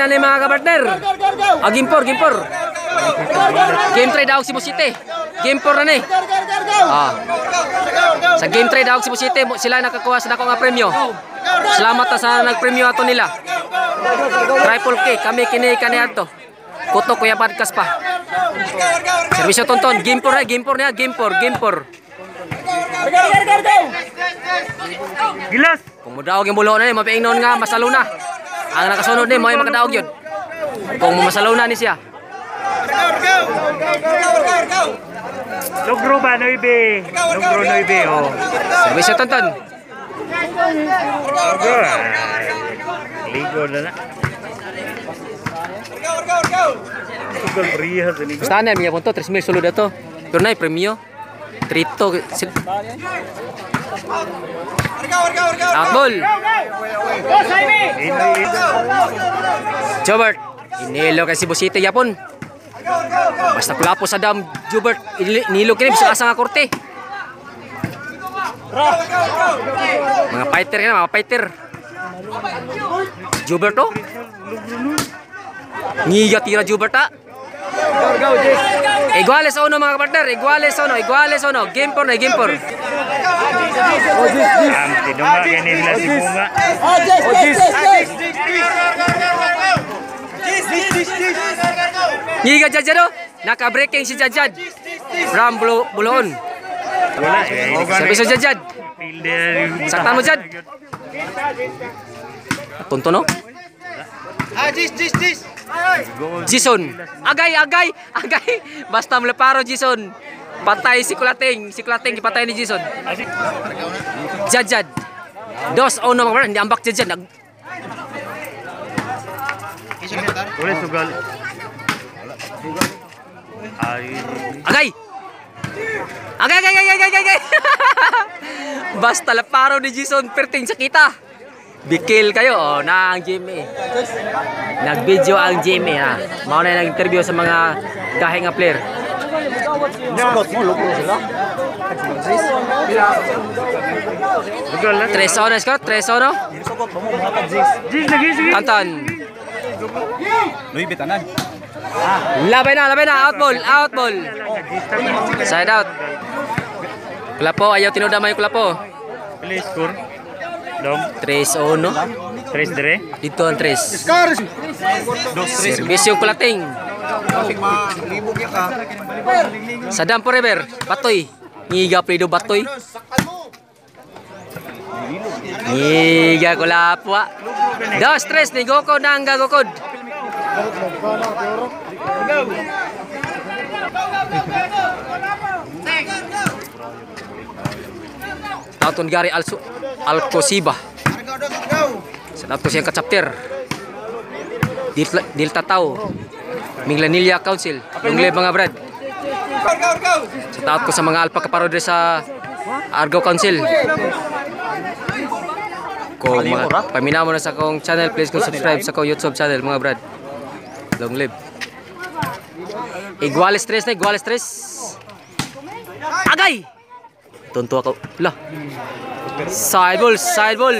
Game 3 na ni mga kapartner. Ah, game 4, game 4. Game 3 daw si City. Game 4 na ni. Ah. Sa game 3 daw si mo- sila nakakuha sa dako nga premyo. Salamat ta sa nagpremyo ato nila. Triple K, kami kini kani ato. Kuto kuya podcast pa. Servisyo tonton, game 4 na, game 4 na, game 4, game 4. Gilas. Kung mudaog yung bulo na ni, mapiingnon nga masalo na. Ang nakasunod ni, mo ay makadaog yun. Kung masalo na ni siya. Logro ba, Noibe? Logro, Noibe, oh. Servisyo tonton. Logro, ah. Ligo na na. Tugal prihas ini. Gustahan na, miya punto, 3 mil sulod ato. Pero na, premyo. Trito. Ini, ini. Jobert. Inilo kay Cebu City yapon. Basta kulapo sa dam, Jobert. Inilo kini bisa asa nga korte. Mga fighter yan, mga fighter. Jobert to? Ngiga tira Jobert ta. Iguales a uno mga partner, iguales a uno, iguales a uno. Game por na, game por. Ang tinunga nila si Bunga. Ngiga. Naka-breaking si Jajad. Bulo Buloon. Sabi sa Jajad. Saktan mo, Jad. Tunto no? Jason. Agay, agay, agay. Basta meleparo Jason. Patay si Kulating. Si Kulating ipatay ni Jason. Jajad. Dos oh no hindi ambak Jajad. Nag Boleh sugal. Ay, agay. Agay, agay, agay, agay, agay. Basta leparo ni Jason perting sa kita. Bikil kayo oh, ang Jimmy. Nag-video ang Jimmy ha. Mao na nag-interview sa mga dahi nga player. Tres ono, Scott? Tres ono? Tantan. Luy bitanan. Labay na, labay na. Out ball, out ball. Side out. Kulapo, ayaw tinudamay kulapo. Pilih score. Dong. Tres ono. Tres dire. Dito ang tres. Service yung kulating. Libog ya ka. Sa dam forever. Batoy. Ngiga plido batoy. Ngiga kulapo. ah. Dos, tres. Ni Goko na ang gagokod. Tautun gari Alsu Alcosiba. Sa dato siyang kachapter. Dilta, Dilta Tau. Minglanilla Council. Lungleb mga brad. Sa taot ko sa mga alpa kaparode sa Argao Council. Kung mga, paminaw mo na sa akong channel, please kung subscribe sa akong YouTube channel mga brad. Long live. Iguales tres na, iguales tres. Agay! Tunto ako. Lah. Side ball, side ball.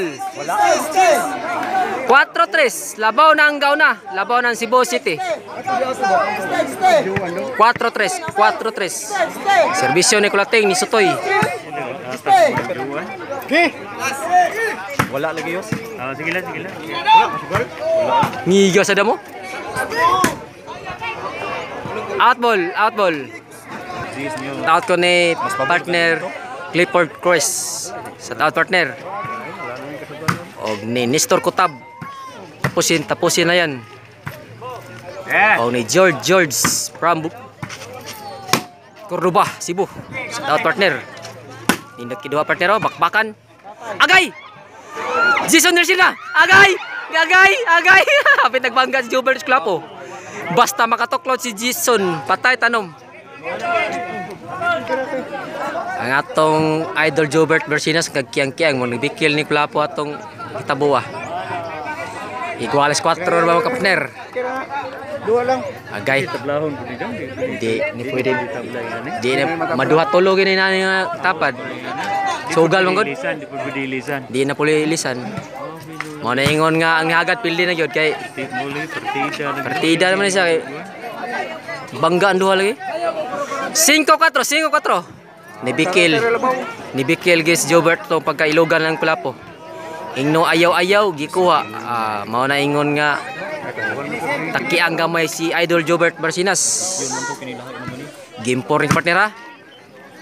4-3. Labaw na ang gauna. Labaw ng Cebu City. 4-3. 4-3. Servisyo ni Kulating ni Sutoy. Wala lagi yos. Ah, sige lang, sige lang. Ngiga sa damo. Outball, outball. Out ko ni partner Clifford Cruz. Sa out partner. Og ni Nestor Kutab. Tapusin, tapusin na yan. Yeah. O ni George George from Cordoba, Cebu. Sa out partner. Nindot kiduha partner oh, bakbakan. Agay! Jason Nercina! Agay! Agay! Agay! Hapit nagbangga si Jobert Clapo. Basta makatoklot si Jason, patay tanom. Ang atong idol Jobert Bersinas kagkiyang-kiyang mo nagbikil ni Clapo atong kitabuwa. Iguales 4 ba mga kapatner? Dua lang. Agay. Tablahon po dito. Di, ni pwede. Di na maduha tulo gini na nga tapad. Sugal man gud. Lisan, di po pwede lisan. Di na puli ilisan. Mo na ingon nga ang hagad pildi na gyud kay partida. partida naman siya kay bangga ang duha lagi. 5-4, 5-4. Ni Bikil. Ni Bikil gis Jobert to pagkailogan lang pula po. Ingno ayaw-ayaw gikuha. Ah, mao na ingon nga taki ang gamay si Idol Jobert Barsinas. Game 4 ring partner ha.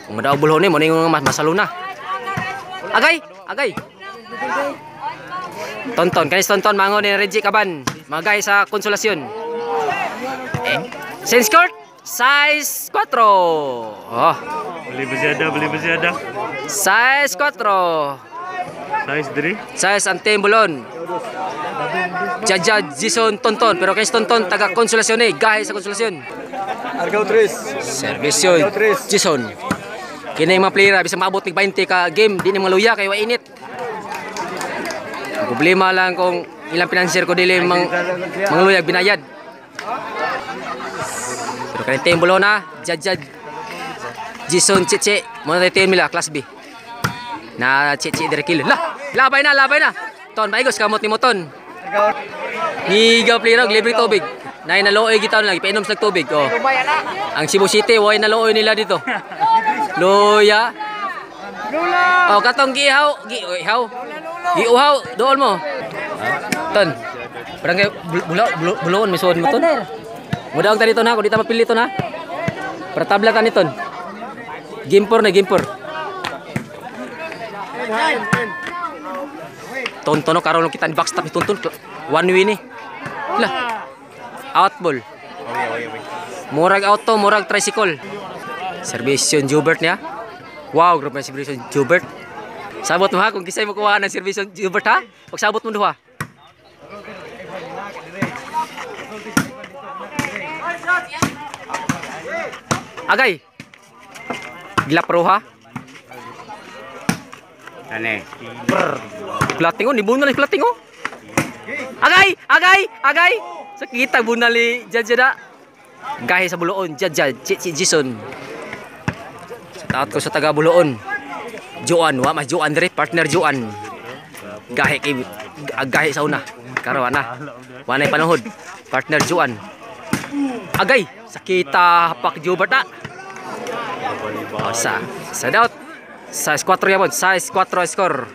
Kung madaw bulho ni mo na ingon nga mas masalo na. Agay, agay. Tonton, kanis tonton mangon ni Reggie Caban. Magay sa konsolasyon. Eh, sense court, size 4. Oh, Beli bersada, beli bersada. size 4. Size diri. Size Antembulon. Jaja Jison Tonton, pero kanis tonton taga konsolasyon eh, gahe sa konsolasyon. Argaw Tres. Servisyon Jison. Kini mga player bisa maabot tig 20 ka game, di ni mga luya kay wa init. Problema lang kung ilang financier ko dili mang mga luyag binayad. Pero kanang tembolo na, Jaja Jison Chiche, mo na tayo mila class B. Na Chiche dire kilo. La, labay na, labay na. Ton, maigos kamot ni mo ton. Higa player og libre tubig. Nay nalooy gitaw lang, ipainom sa tubig. Oh. Ang Cebu City, way nalooy nila dito. Luya. Oh, katong gihaw, gi ihaw. Giuhaw, dool mo. Ton. Parang bulawon may suod mo ton. Mudaong ta dito na, kung di ta mapili to na. Para tabla ta ni 4 na, 4. Tonton no karon kita ni backstop ni tonton. One win eh. Lah. Out ball. Murag auto, murag tricycle. Servisyon Jubert niya. Wow, grabe na servisyon Jubert. Sabot mo ha, kung kisay mo kuha ng Jubert ha, pagsabot mo duha. Agay. Gilapro ha. Ane. Platingo, ni bunal ni platingo. Agay, agay, agay. Sakita bunal ni Jajada. Gahi sa Buloon, Jajad, si Jason. Taot ko sa taga Buloon. Joan, wa mas Joan dire, partner Joan. Gahi kay gahi sa una. Karo na. Wa nay panahod. Partner Joan. Agay, sakita hapak Jubert na. Oh, sa sa daot. Size 4 yapon, size 4 score.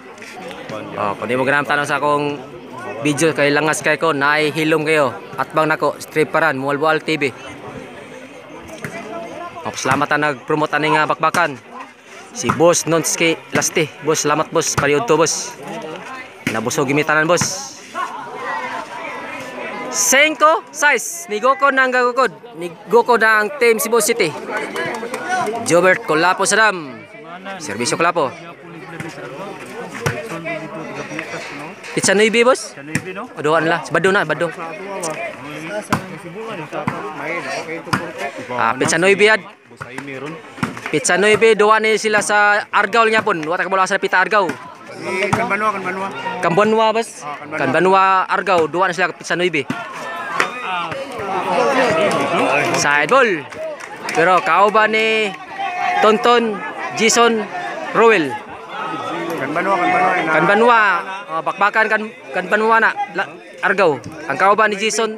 Oh, kung mo ganam tanong sa akong video kay langas kay ko, hilom kayo. At bang nako, stripperan, Mualbual TV. Oh, salamat na nag-promote ani nga bakbakan. Si Boss Nonski Lasti. Boss, salamat boss. Pariod to boss. Nabusog gimitanan boss. Senko size ni Goko nang gagukod. Ni Goko na ang team Cebu City. Jobert Kolapo Sadam. Serbisyo Kolapo. Pizza Nuibi boss. Kanibi no? Odoan lah, bado na, bado. Ah, pizza Nuibi ad. Pizza Nuibi doa ni sila sa Argao niya pun. Wata ka bola sa pita Argao. Eh, kan Banua, kan Banua. Kambanwa bas. Kambanwa Argao, doa na sila ka pizza Nuibi. Side ball. Pero kao ba ni Tonton Jason Rowell? Kan Banua, kan Banua. Ina- Kanbanwa, oh, bakbakan kan Kanbanwa na la, Argao. Ang kao ba ni Jason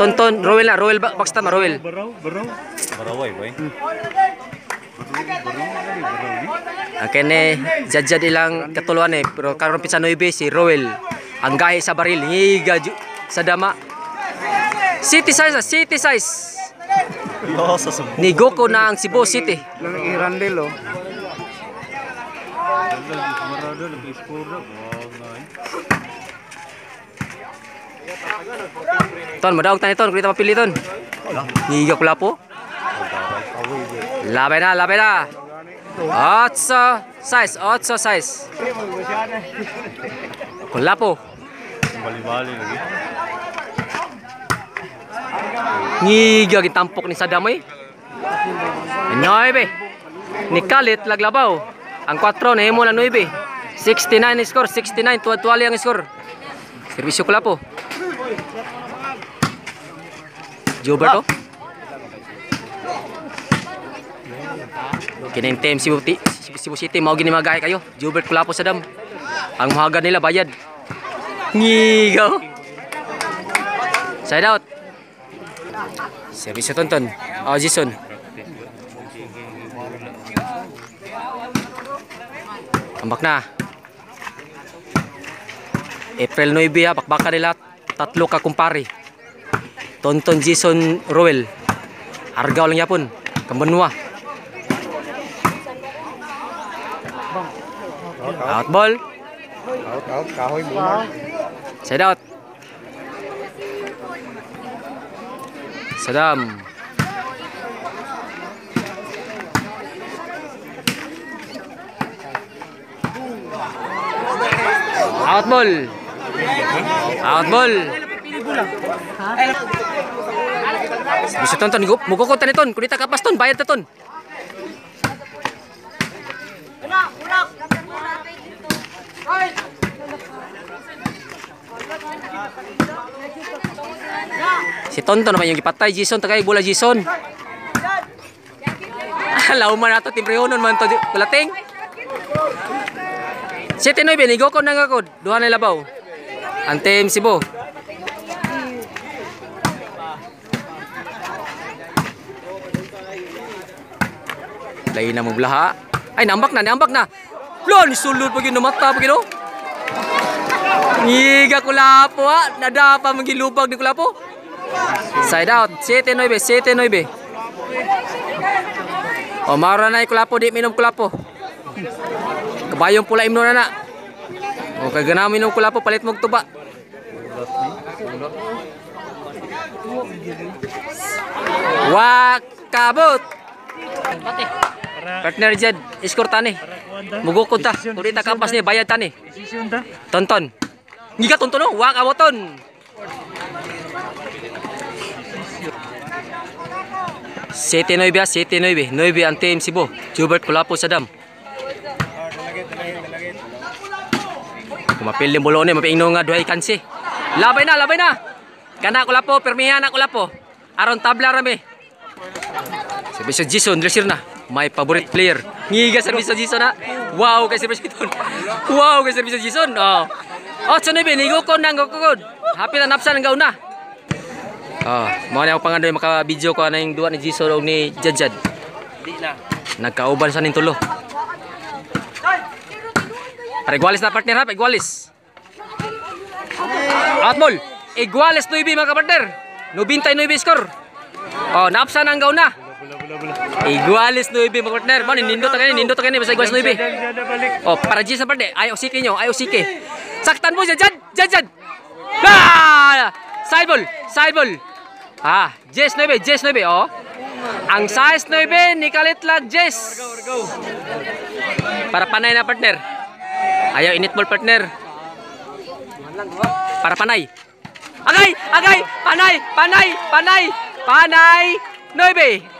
Tonton Rowell na Rowell ba bakstam Rowell. Baraw, baraw. Baraway, boy. Akin eh, jadjad ilang katuluan eh. Pero karon pizza 9 si Rowell. Ang gahi sa baril, higa ju- sa dama. City size, city size. Ni Goko na ang Cebu City. Lang irandel, oh. Ton, madaog tani ton, kita mapili ton. Higa pula po. Labay na, labay na. Otso size, otso size. Kula po. Bali-bali lagi. Ngiga gitampok ni Saddam eh. Nueve. Ni Kalit laglabaw. Ang 4 na himo 9. 69 ang score, 69 tuwa tuwali ang score. Servisyo ko po. Kining team Cebu Cebu City mao gini magay kayo. Jubert Kulapo sa dam. Ang mahaga nila bayad. Ngigaw. Side out. Service Tonton. Oh, Jason. Ambak na. April 9 ha, bakbaka nila tatlo ka kumpare. Tonton Jason Roel. Argaw lang yapon. Kambanwa. Out ball. Out, out, kahoy muna. Side out. Sadam. Out ball. Out ball. Bisa tonton, mugukot ta ni ton. Kunita kapas ton, bayad ta Si Tonton naman yung ipatay, Jason. Tagay bola, Jason. Lauman na to, timprehonon man to. Kulating. Siyete noy, binigo ko nang ako. Duha na labaw. Antem Sibo. Lain na mo blaha. Ay, nambak na, nambak na. Lo, ni sulod pag yun namata pag yun. oh. Ngiga kulapo ha. Nadapa magilubag ni kulapo. Side out. 7-9, 7-9. O, mara na yung kulapo. Di minom kulapo. Kabayong pula imno na na. O, kay ganang minom kulapo. Palit mong tuba. Wakabot. Partner Jed, iskor tani. Mugukod ta. Kung di ta kapas ni, bayad tani. Sisyon ta? Tonton. Hindi ka tonton no? Wak awoton. Sete noy biya, sete. Noy bi ang team Cebu. Jubert Kulapo sa dam. Kumapil yung bulone, mapiingno nga duhay kansi. Labay na, labay na. Kana Kulapo, permihan na Kulapo. Aron tabla rami. Sabi sa Jason, dressir na. My favorite player. Ngiga service sa Jason na. Wow, kay service ito. Wow, kay service Jason. Oh. Oh, sa nabi, nigo ko nang gukod. Happy na napsan ang gauna. Oh, mo na ako pangandoy maka-video ko na yung duwa ni Jason o ni Jadjad. Di na. Nagkauban sa ning tulo. Para igualis na partner ha, igualis. Out ball. Igualis 9 mga kapartner. 99 score. Oh, napsan ang gauna. Igualis 9 mga partner. Mo nindot ta kani, nindot ta kani basta igualis 9. Diyan na balik. Oh, para G sa parte. Ayaw sike nyo, ayaw sike. Saktan mo siya, dyan, dyan, dyan. Ah! Side ball, side ball. Ah, Jess 9, Jess 9, oh. Ang size 9 ni Kalitlag Jess. Para panay na partner. Ayaw init ball partner. Para panay. Agay, agay, panay, panay, panay, panay. 9.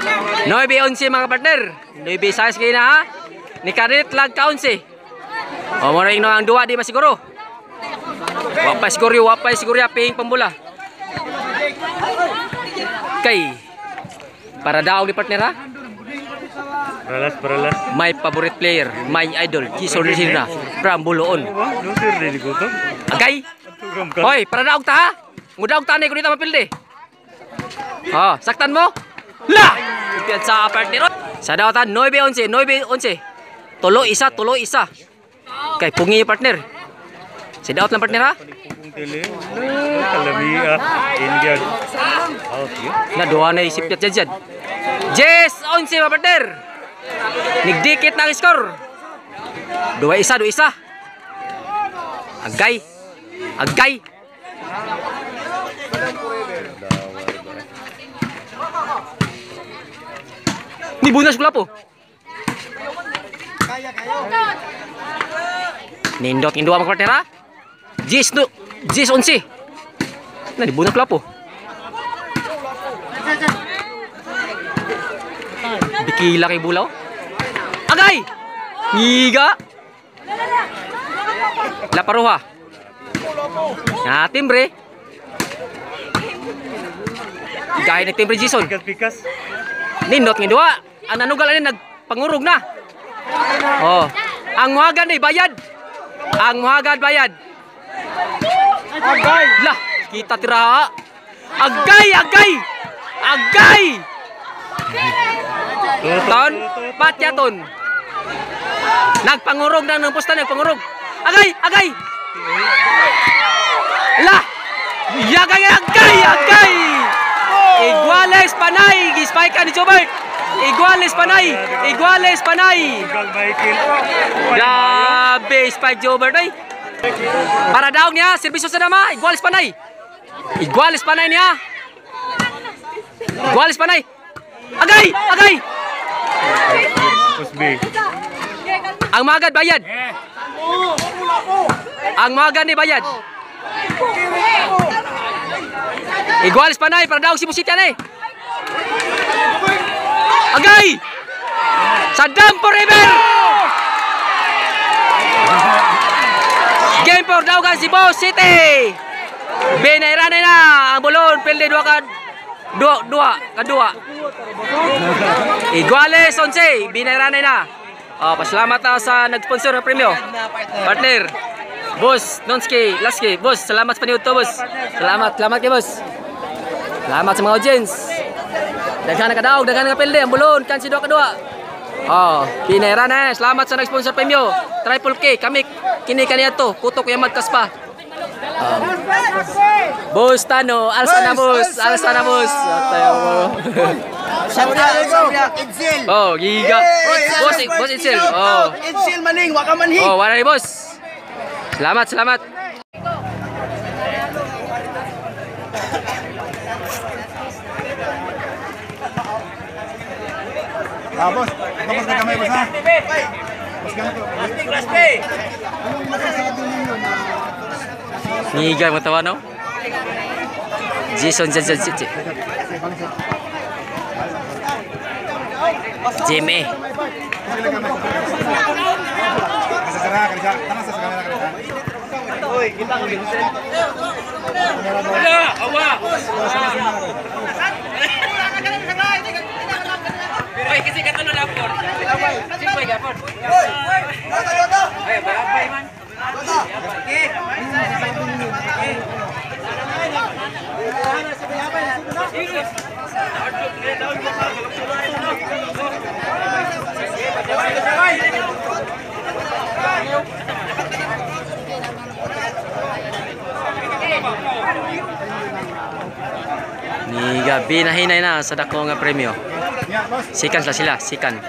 9 11 mga partner. 9 size kayo na ha. Ni Kalitlag ka 11. O mo rin ang duwa di masiguro. Wapay siguro, wapay siguro ya ping pambula. Kay para daw ni partner ha. Paralas, paralas. My favorite player, my idol, Jason Resina from Buloon. Agay. Ka. Hoy, para daog ta ha. Mudaog ta ni kun dita mapilde. Oh, saktan mo. La! Kumpiyan sa partner. Sa daw ta 9-11, 9-11. Tulo isa, tulo isa. Kay pungi partner. Si daot lang partner ha. Kalami ah. Yun. Na duha na isip yat dyan. Jess, 11 mga partner. Nigdikit na ang score. Dua isa, dua isa. Agay. Agay. Ni bunas ko po. Nindot yung dua mga partner ha. Jess, no. Jess, 11. Na, ni bunas ko po. Bikila kay Bulaw. Agay! Ngiga! La paruha. Na timbre. Gaya ng timbre Jason. Pikas-pikas. Nindot ng duwa. Ang nanugal ani nagpangurog na. Oh. Ang muhagad ni bayad. Ang muhagad bayad. Agay! Lah, kita tira. Agay, agay. Agay. Ton, patya ton. Nagpangurog na ng pusta, nagpangurog. Agay, agay. Lah. Yagay, agay, agay. Iguales panay, gispike ka ni Jobert. Iguales panay, iguales panay. Grabe, Spike Jobert ay. Para daw niya, serbisyo sa nama, igualis panay. Igualis panay niya. Igualis panay. Agay! Agay! Ang magad bayad. Ang magad ni bayad. Igualis panay para daw si Busitian eh. Agay! Saddam forever! Game for si Boss City. Binairan na ang bulon pilde dua ka dua dua kadua. Iguales 11 binairan na. Oh, pasalamat na sa nag-sponsor ng premyo. Partner. Boss Nonski, Laski, boss, salamat sa paniud to, boss. Salamat, salamat kay boss. Salamat sa mga audience. Daghan na kadaog, daghan na kapilde, ang bulon, kan si dua kadua. Oh, pinera na. Salamat sa nag-sponsor premyo. Triple K, kami kini kaniya to. Kutok yung magkas pa. Oh. Boss Tano, alsa na boss, alsa na boss. Tayo mo. Edsel! Oh, giga. Boss, boss Itzel. Oh. Edsel maning, waka manhi! Oh, wala ni boss. Salamat, salamat. Tapos, tapos na kamay, boss ha? Boss ganito. Giga mo tawa no? Jason Jason Jason. Jimmy. Sa sarah, kalisa. Tanang sa Ni gabi na hinay na sa dako nga premyo. Sikan sila sila, sikan.